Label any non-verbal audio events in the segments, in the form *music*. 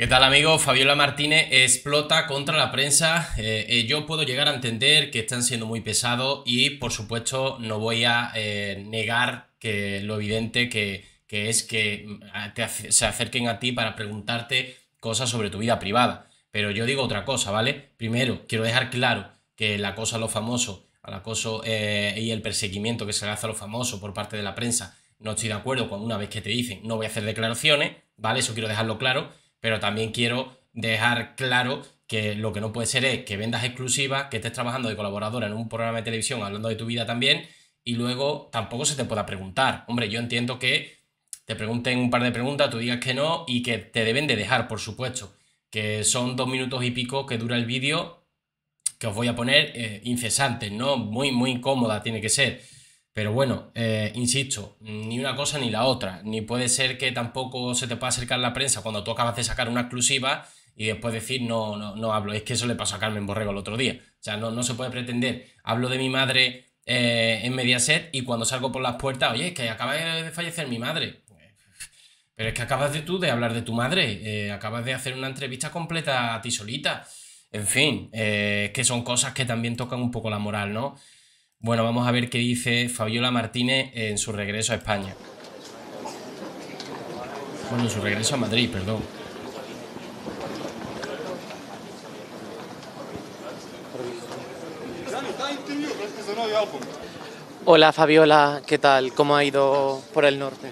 ¿Qué tal amigos? Fabiola Martínez explota contra la prensa. Eh, eh, yo puedo llegar a entender que están siendo muy pesados y por supuesto no voy a eh, negar que lo evidente que, es que mm, se acerquen a ti para preguntarte cosas sobre tu vida privada. Pero yo digo otra cosa, ¿vale? Primero, quiero dejar claro que el acoso a los famosos, al acoso y el perseguimiento que se le hace a los famosos por parte de la prensa, no estoy de acuerdo con una vez que te dicen no voy a hacer declaraciones, ¿vale? Eso quiero dejarlo claro pero también quiero dejar claro que lo que no puede ser es que vendas exclusivas, que estés trabajando de colaboradora en un programa de televisión hablando de tu vida también y luego tampoco se te pueda preguntar. Hombre, yo entiendo que te pregunten un par de preguntas, tú digas que no y que te deben de dejar, por supuesto, que son dos minutos y pico que dura el vídeo que os voy a poner eh, ¿no? Muy, muy incómoda tiene que ser. Pero bueno, eh, insisto, ni una cosa ni la otra. Ni puede ser que tampoco se te pueda acercar la prensa cuando tú acabas de sacar una exclusiva y después decir no, no, no hablo. Es que eso le pasó a Carmen Borrego el otro día. O sea, no, no se puede pretender. Hablo de mi madre eh, en Mediaset y cuando salgo por las puertas, oye, es que acaba de fallecer mi madre. Pero es que acabas de tú de hablar de tu madre. Eh, acabas de hacer una entrevista completa a ti solita. En fin, que son cosas que también tocan un poco la moral, ¿no? Bueno, vamos a ver qué dice Fabiola Martínez en su regreso a España. Bueno, en su regreso a Madrid, perdón. Hola Fabiola, ¿qué tal? ¿Cómo ha ido por el norte?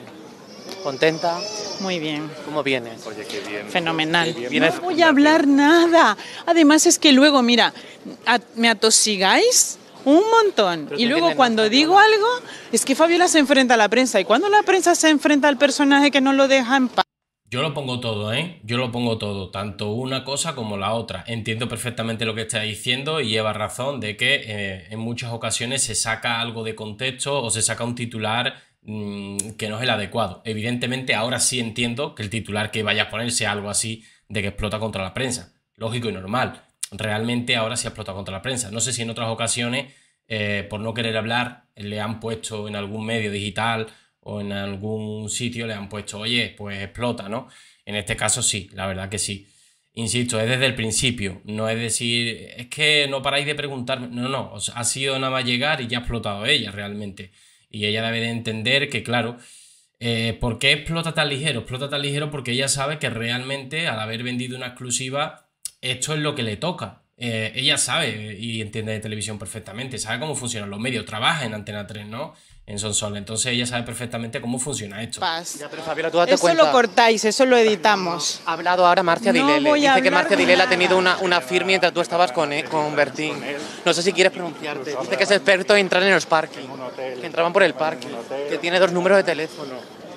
¿Contenta? Muy bien. ¿Cómo vienes? Oye, qué bien. Fenomenal. No voy a hablar nada. Además es que luego, mira, me atosigáis un montón. y luego cuando digo algo, es que Fabiola se enfrenta a la prensa. Y cuando la prensa se enfrenta al personaje que no lo deja en paz. Yo lo pongo todo, ¿eh? Yo lo pongo todo, tanto una cosa como la otra. Entiendo perfectamente lo que está diciendo y lleva razón de que eh, en muchas ocasiones se saca algo de contexto o se saca un titular mm, que no es el adecuado. Evidentemente ahora sí entiendo que el titular que vaya a poner sea algo así de que explota contra la prensa. Lógico y normal realmente ahora se ha explotado contra la prensa. No sé si en otras ocasiones, eh, por no querer hablar, le han puesto en algún medio digital o en algún sitio, le han puesto, oye, pues explota, ¿no? En este caso sí, la verdad que sí. Insisto, es desde el principio, no es decir, es que no paráis de preguntarme, no, no, ha sido nada más llegar y ya ha explotado ella realmente. Y ella debe de entender que, claro, eh, ¿por qué explota tan ligero? Explota tan ligero porque ella sabe que realmente al haber vendido una exclusiva esto es lo que le toca. Eh, ella sabe y entiende de televisión perfectamente, sabe cómo funcionan los medios, trabaja en Antena 3, ¿no? En Sonsol. Entonces ella sabe perfectamente cómo funciona esto. eso lo cortáis, eso lo editamos. Ha hablado ahora Marcia no Dilele. Dice que Marcia Dilele ha tenido una, una firma mientras tú estabas con, eh, con Bertín. No sé si quieres pronunciarte. Dice que es experto en entrar en los parking. Que entraban por el parking. Que tiene dos números de teléfono.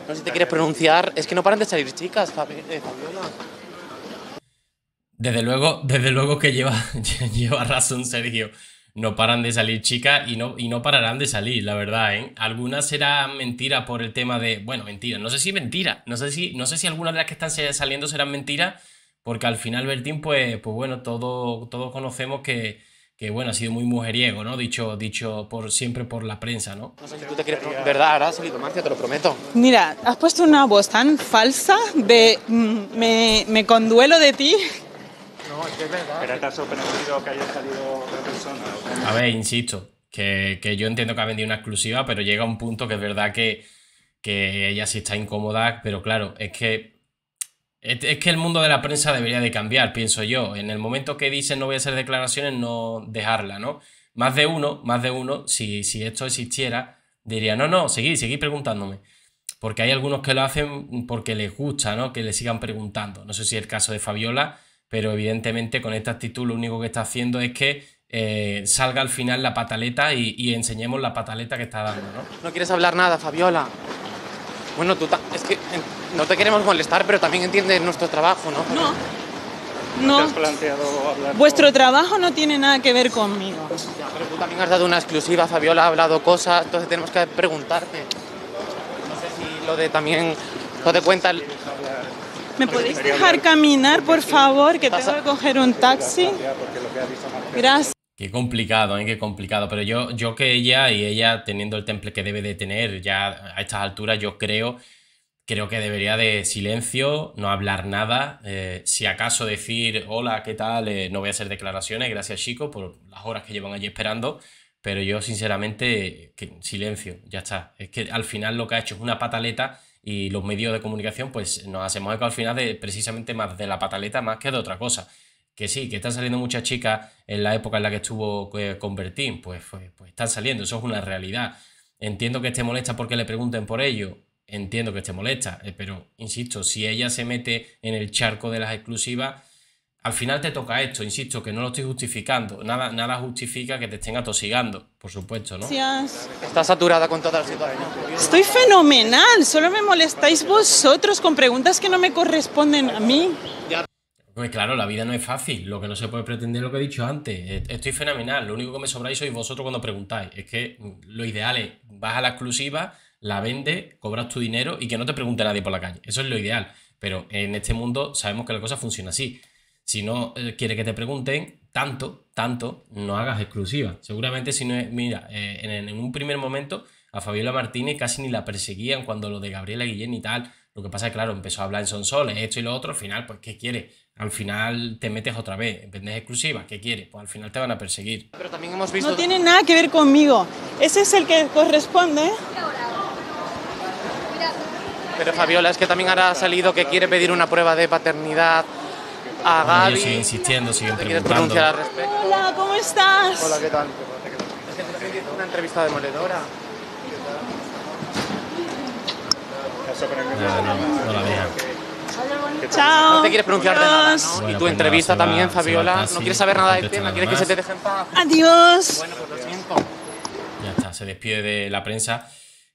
No sé si te quieres pronunciar. Es que no paran de salir chicas, eh, Fabiola. Desde luego, desde luego que lleva, *laughs* lleva razón Sergio. No paran de salir chicas y no, y no pararán de salir, la verdad, ¿eh? Algunas serán mentiras por el tema de. Bueno, mentira. No sé si mentira. No sé si, no sé si algunas de las que están saliendo serán mentiras. Porque al final Bertín, pues, pues bueno, todos todo conocemos que, que, bueno, ha sido muy mujeriego, ¿no? Dicho, dicho por, siempre por la prensa, ¿no? No sé si tú te quieres... ¿Verdad? Ahora ha salido Marcia, te lo prometo. Mira, has puesto una voz tan falsa de... Mm, me, me conduelo de ti que. Pero estás sorprendido que haya salido otra persona. A ver, insisto, que, yo entiendo que ha vendido una exclusiva, pero llega un punto que es verdad que, ella sí está incómoda, pero claro, es que es, que el mundo de la prensa debería de cambiar, pienso yo. En el momento que dicen no voy a hacer declaraciones, no dejarla, ¿no? Más de uno, más de uno, si, si esto existiera, diría, no, no, seguid, seguid preguntándome. Porque hay algunos que lo hacen porque les gusta, ¿no? Que le sigan preguntando. No sé si es el caso de Fabiola, pero evidentemente con esta actitud lo único que está haciendo es que eh, salga al final la pataleta y, enseñemos la pataleta que está dando, ¿no? No quieres hablar nada, Fabiola. Bueno, tú es que no te queremos molestar, pero también entiendes nuestro trabajo, ¿no? No. No. has planteado hablar Vuestro trabajo no tiene nada que ver conmigo. pero tú también has dado una exclusiva, Fabiola ha hablado cosas, entonces tenemos que preguntarte. No sé si lo de también, no te cuenta ¿Me podéis dejar caminar, por favor? Que tengo que coger un taxi. Gracias. Qué complicado, ¿eh? qué complicado. Pero yo, yo que ella y ella teniendo el temple que debe de tener ya a estas alturas, yo creo creo que debería de silencio, no hablar nada. Eh, si acaso decir, hola, ¿qué tal? Eh, no voy a hacer declaraciones, gracias chicos por las horas que llevan allí esperando. Pero yo, sinceramente, que, silencio, ya está. Es que al final lo que ha hecho es una pataleta y los medios de comunicación, pues nos hacemos eco al final de precisamente más de la pataleta más que de otra cosa. Que sí, que están saliendo muchas chicas en la época en la que estuvo eh, con pues, pues, pues están saliendo, eso es una realidad. Entiendo que esté molesta porque le pregunten por ello, entiendo que esté molesta, eh, pero insisto, si ella se mete en el charco de las exclusivas, al final te toca esto, insisto, que no lo estoy justificando. Nada, nada justifica que te estén atosigando, por supuesto, ¿no? Gracias. Está saturada con toda la situación. Estoy fenomenal, solo me molestáis vosotros con preguntas que no me corresponden a mí. Pues claro, la vida no es fácil, lo que no se puede pretender lo que he dicho antes. E, estoy fenomenal, lo único que me sobráis sois vosotros cuando preguntáis. Es que lo ideal es, vas a la exclusiva, la vendes, cobras tu dinero y que no te pregunte nadie por la calle. Eso es lo ideal. Pero en este mundo sabemos que la cosa funciona así. Si no eh, quiere que te pregunten tanto, tanto, no hagas exclusiva. Seguramente si no es, mira, eh, en, un primer momento a Fabiola Martínez casi ni la perseguían cuando lo de Gabriela Guillén y tal. Lo que pasa es que, claro, empezó a hablar en sonsoles, esto y lo otro, al final, pues, ¿qué quiere? Al final te metes otra vez, vendes exclusiva, ¿qué quiere? Pues al final te van a perseguir. Pero también hemos visto... No tiene nada que ver conmigo. Ese es el que corresponde. Pero Fabiola, es que también ahora ha salido que quiere pedir una prueba de paternidad a Gaby. Sigue insistiendo, siguen ¿Quieres preguntando. pronunciar al respecto? Hola, ¿cómo estás? Hola, ¿qué tal? Es que tú también tienes una entrevista demoledora. No, no, no la vean. Chao. No te quieres pronunciar de nada. ¿no? Bueno, y tu pues entrevista nada, va- también, va Fabiola. casi, no quieres saber nada del tema, quieres que se te deje en paz. Adiós. Bueno, pues lo siento. Ya está, se despide de la prensa.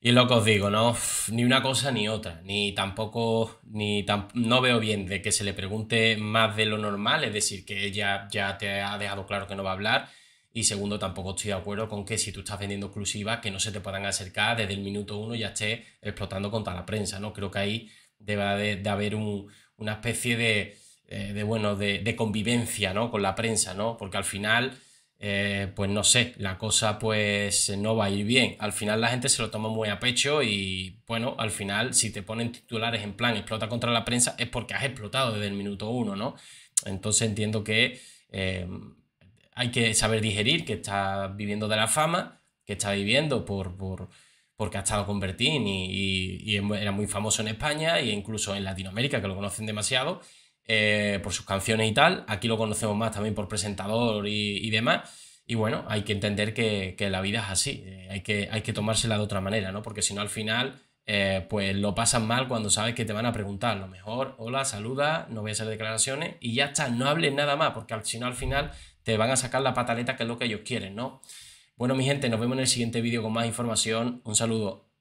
Y lo que os digo, ¿no? Ni una cosa ni otra. Ni tampoco. Ni tam- no veo bien de que se le pregunte más de lo normal, es decir, que ella ya te ha dejado claro que no va a hablar. Y segundo, tampoco estoy de acuerdo con que si tú estás vendiendo exclusivas, que no se te puedan acercar desde el minuto uno ya estés explotando contra la prensa, ¿no? Creo que ahí debe de, haber un- una especie de, eh, de, bueno, de convivencia, ¿no? Con la prensa, ¿no? Porque al final eh, pues no sé, la cosa pues no va a ir bien. Al final la gente se lo toma muy a pecho y bueno, al final si te ponen titulares en plan explota contra la prensa es porque has explotado desde el minuto uno, ¿no? Entonces entiendo que eh, hay que saber digerir que está viviendo de la fama, que está viviendo por, por- porque ha estado con Bertín y- y era muy famoso en España e incluso en Latinoamérica, que lo conocen demasiado eh, por sus canciones y tal. Aquí lo conocemos más también por presentador y, demás. Y bueno, hay que entender que, la vida es así, eh, hay, que, hay que tomársela de otra manera, ¿no? Porque si no al final, eh, pues lo pasan mal cuando sabes que te van a preguntar. Lo mejor, hola, saluda, no voy a hacer declaraciones y ya está, no hables nada más, porque si no al final te van a sacar la pataleta que es lo que ellos quieren, ¿no? Bueno, mi gente, nos vemos en el siguiente vídeo con más información. Un saludo.